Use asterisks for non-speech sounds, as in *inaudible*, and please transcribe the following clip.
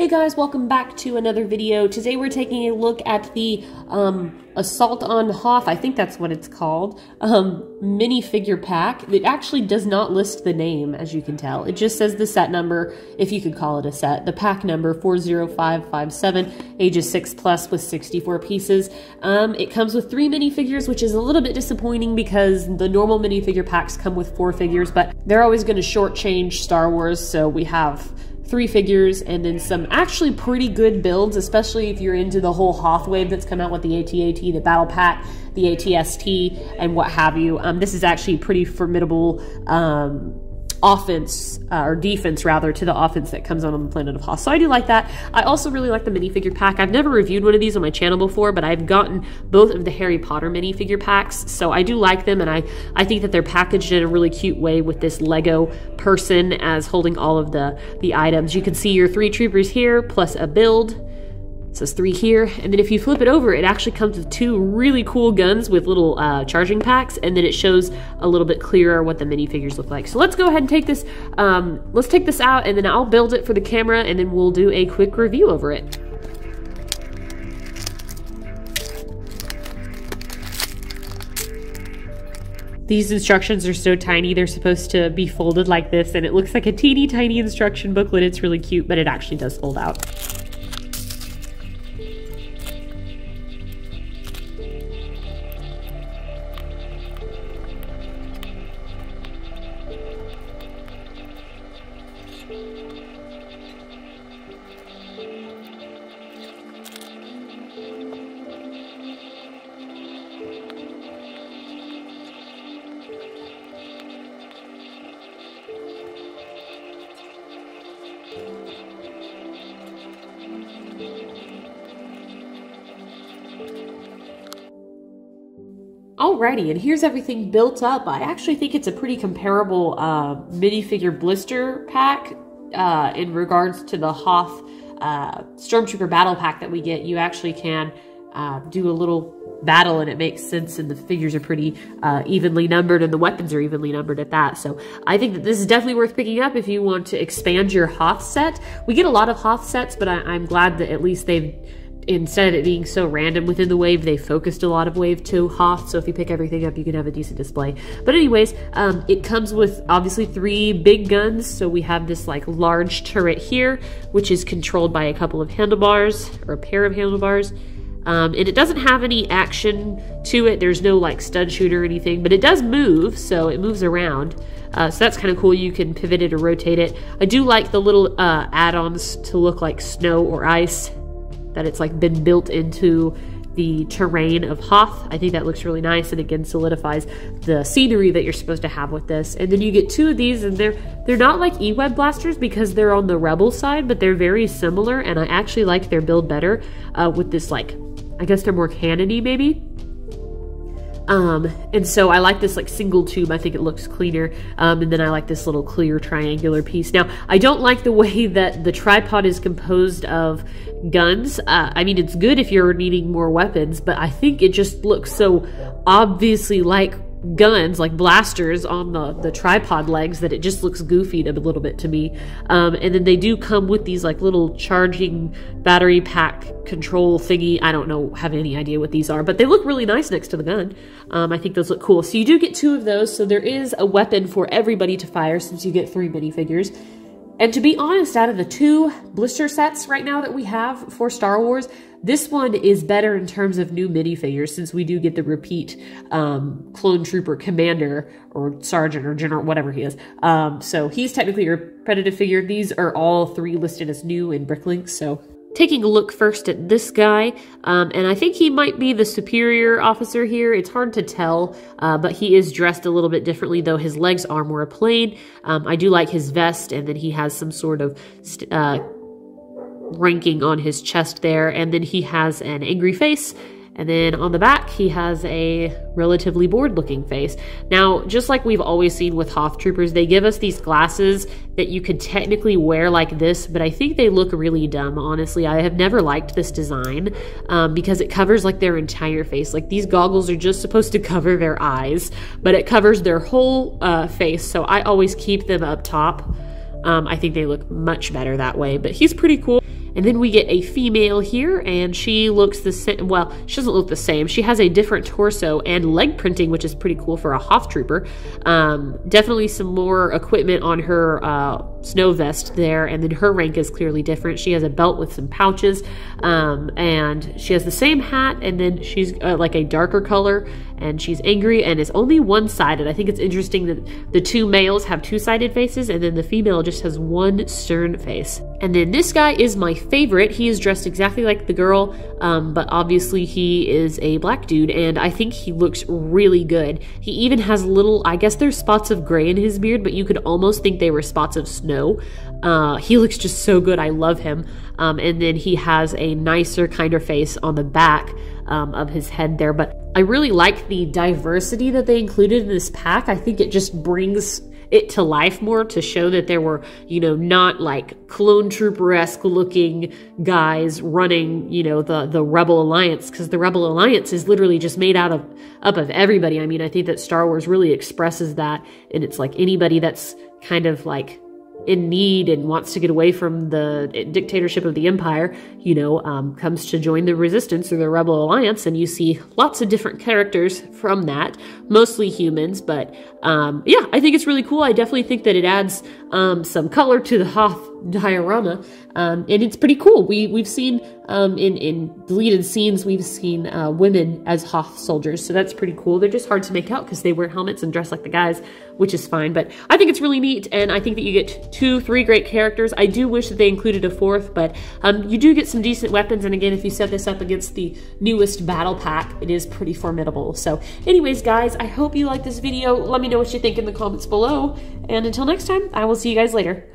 Hey guys, welcome back to another video. Today we're taking a look at the um, Assault on Hoth, I think that's what it's called, um, minifigure pack. It actually does not list the name, as you can tell. It just says the set number, if you could call it a set, the pack number 40557, ages 6 plus with 64 pieces. Um, it comes with three minifigures, which is a little bit disappointing because the normal minifigure packs come with four figures, but they're always going to shortchange Star Wars, so we have three figures, and then some actually pretty good builds, especially if you're into the whole Hoth wave that's come out with the AT-AT, the Battle Pack, the ATST, and what have you. Um, this is actually pretty formidable um, offense uh, or defense rather to the offense that comes on on the planet of Hoth. So I do like that. I also really like the minifigure pack. I've never reviewed one of these on my channel before, but I've gotten both of the Harry Potter minifigure packs, so I do like them, and I I think that they're packaged in a really cute way with this Lego person as holding all of the the items. You can see your three troopers here plus a build it says three here, and then if you flip it over, it actually comes with two really cool guns with little uh, charging packs, and then it shows a little bit clearer what the minifigures look like. So let's go ahead and take this, um, let's take this out, and then I'll build it for the camera, and then we'll do a quick review over it. These instructions are so tiny, they're supposed to be folded like this, and it looks like a teeny tiny instruction booklet. It's really cute, but it actually does fold out. Alrighty, and here's everything built up. I actually think it's a pretty comparable uh, minifigure blister pack uh, in regards to the Hoth uh, Stormtrooper battle pack that we get. You actually can uh, do a little battle and it makes sense and the figures are pretty uh, evenly numbered and the weapons are evenly numbered at that. So I think that this is definitely worth picking up if you want to expand your Hoth set. We get a lot of Hoth sets, but I, I'm glad that at least they've instead of it being so random within the wave, they focused a lot of wave to Hoth. So if you pick everything up, you can have a decent display. But anyways, um, it comes with obviously three big guns. So we have this like large turret here, which is controlled by a couple of handlebars or a pair of handlebars. Um, and it doesn't have any action to it. There's no like stun shooter or anything, but it does move, so it moves around. Uh, so that's kind of cool. You can pivot it or rotate it. I do like the little uh, add-ons to look like snow or ice that it's like been built into the terrain of Hoth. I think that looks really nice and again solidifies the scenery that you're supposed to have with this. And then you get two of these and they're they're not like E-Web blasters because they're on the Rebel side, but they're very similar and I actually like their build better uh, with this like, I guess they're more cannony maybe. Um, and so I like this like single tube. I think it looks cleaner. Um, and then I like this little clear triangular piece. Now, I don't like the *laughs* way that the tripod is composed of guns. Uh, I mean, it's good if you're needing more weapons, but I think it just looks so obviously like guns like blasters on the the tripod legs that it just looks goofy a little bit to me. Um, and then they do come with these like little charging battery pack control thingy. I don't know have any idea what these are but they look really nice next to the gun. Um, i think those look cool. So you do get two of those. So there is a weapon for everybody to fire since you get three minifigures and to be honest, out of the two blister sets right now that we have for Star Wars, this one is better in terms of new minifigures since we do get the repeat um, clone trooper commander or sergeant or general, whatever he is. Um, so he's technically a repetitive figure. These are all three listed as new in Bricklink, so taking a look first at this guy, um, and I think he might be the superior officer here. It's hard to tell, uh, but he is dressed a little bit differently, though his legs are more plain. Um, I do like his vest, and then he has some sort of uh, ranking on his chest there, and then he has an angry face and then on the back, he has a relatively bored looking face. Now, just like we've always seen with Hoth Troopers, they give us these glasses that you could technically wear like this, but I think they look really dumb, honestly. I have never liked this design um, because it covers like their entire face. Like these goggles are just supposed to *laughs* cover their eyes, but it covers their whole uh, face. So I always keep them up top. Um, I think they look much better that way, but he's pretty cool. And then we get a female here, and she looks the same. Well, she doesn't look the same. She has a different torso and leg printing, which is pretty cool for a Hoth trooper. Um, definitely some more equipment on her uh, snow vest there, and then her rank is clearly different. She has a belt with some pouches, um, and she has the same hat, and then she's uh, like a darker color, and she's angry and is only one sided. I think it's interesting that the two males have two sided faces, and then the female just has one stern face. And then this guy is my favorite. He is dressed exactly like the girl, um, but obviously he is a black dude, and I think he looks really good. He even has little, I guess there's spots of gray in his beard, but you could almost think they were spots of snow. Uh, he looks just so good. I love him. Um, and then he has a nicer, kinder face on the back um, of his head there. But I really like the diversity that they included in this pack. I think it just brings it to life more to show that there were, you know, not like clone trooper esque looking guys running, you know, the the Rebel Alliance because the Rebel Alliance is literally just made out of up of everybody. I mean, I think that Star Wars really expresses that, and it's like anybody that's kind of like in need and wants to get away from the dictatorship of the empire, you know, um, comes to join the resistance or the rebel alliance, and you see lots of different characters from that, mostly humans. But um, yeah, I think it's really cool. I definitely think that it adds um, some color to the Hoth diorama, um, and it's pretty cool. We we've seen um, in in deleted scenes we've seen uh, women as Hoth soldiers, so that's pretty cool. They're just hard to make out because they wear helmets and dress like the guys, which is fine. But I think it's really neat, and I think that you get two, three great characters. I do wish that they included a fourth, but um, you do get some decent weapons. And again, if you set this up against the newest battle pack, it is pretty formidable. So, anyways, guys, I hope you like this video. Let me know what you think in the comments below, and until next time, I will see you guys later.